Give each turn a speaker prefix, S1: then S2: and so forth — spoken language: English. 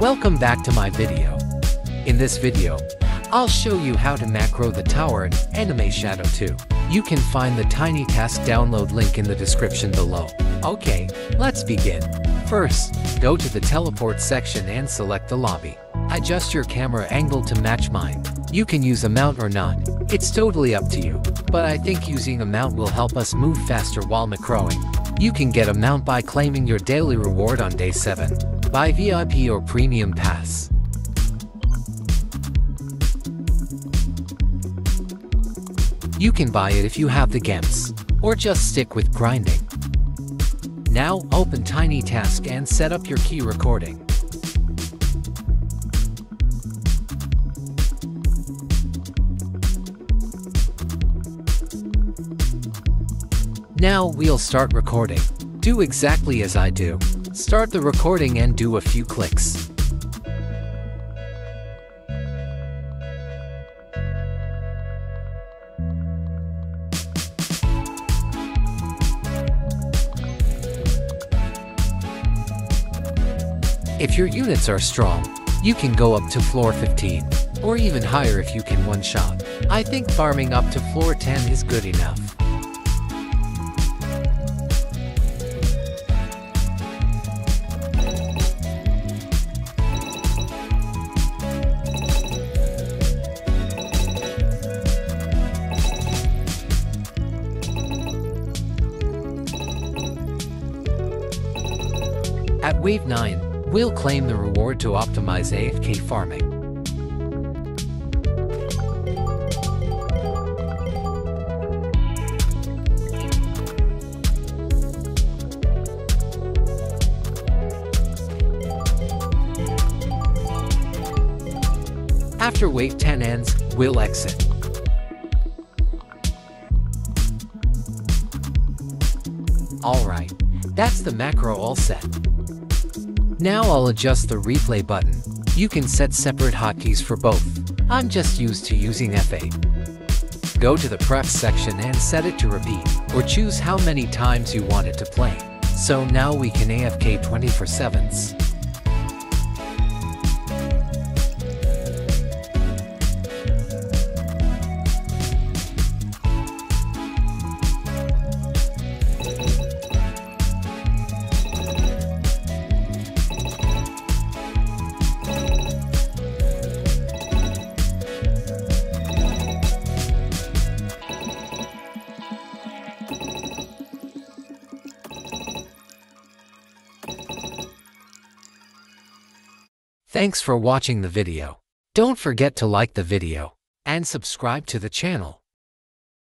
S1: Welcome back to my video. In this video, I'll show you how to macro the tower in Anime Shadow 2. You can find the TinyTask download link in the description below. Okay, let's begin. First, go to the teleport section and select the lobby. Adjust your camera angle to match mine. You can use a mount or not, it's totally up to you. But I think using a mount will help us move faster while macroing. You can get a mount by claiming your daily reward on day 7. Buy VIP or Premium Pass. You can buy it if you have the gems, or just stick with grinding. Now open TinyTask and set up your key recording. Now we'll start recording. Do exactly as I do. Start the recording and do a few clicks. If your units are strong, you can go up to floor 15, or even higher if you can one-shot. I think farming up to floor 10 is good enough. At Wave 9, we'll claim the reward to optimize AFK farming. After Wave 10 ends, we'll exit. Alright, that's the macro all set. Now I'll adjust the replay button. You can set separate hotkeys for both. I'm just used to using F8. Go to the pref section and set it to repeat, or choose how many times you want it to play. So now we can AFK 24-7s. Thanks for watching the video. Don't forget to like the video and subscribe to the channel.